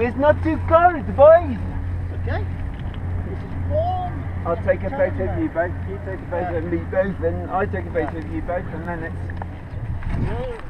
it's not too cold, boys. Okay. This is warm. I'll take a photo of you both. You take a photo of me both, and I take a photo of you both, and then it's.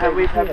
And we have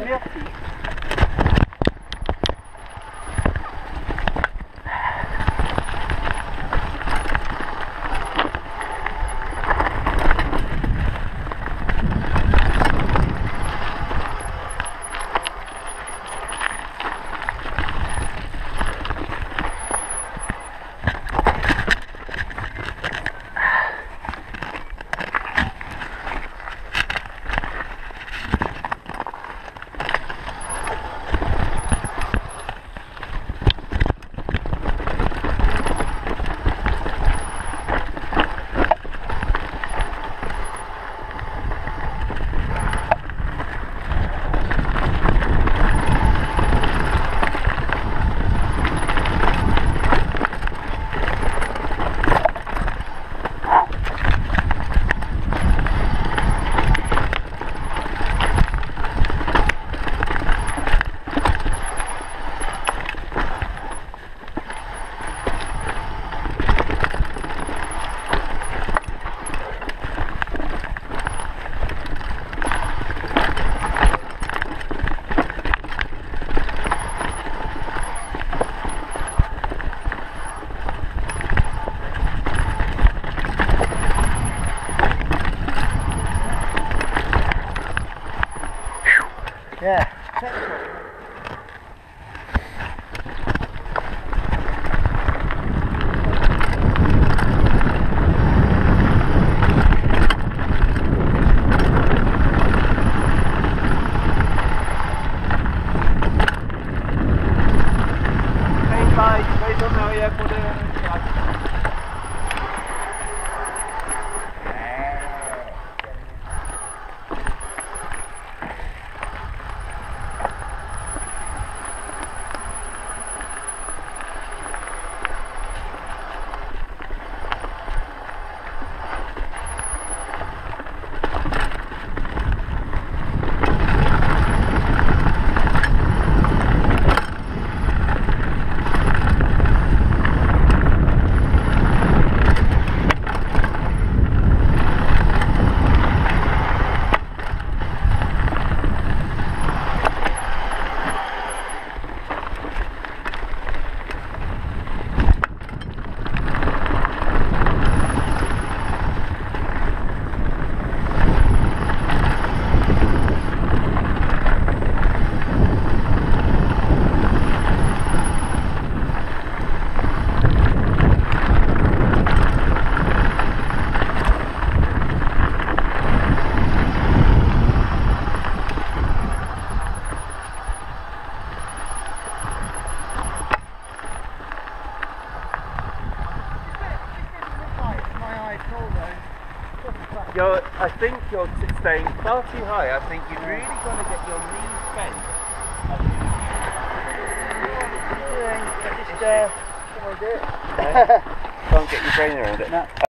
Yeah. You're, I think you're staying far too high. I think you're really going to get your knees bent. Just, uh, Can't get your brain around it. No.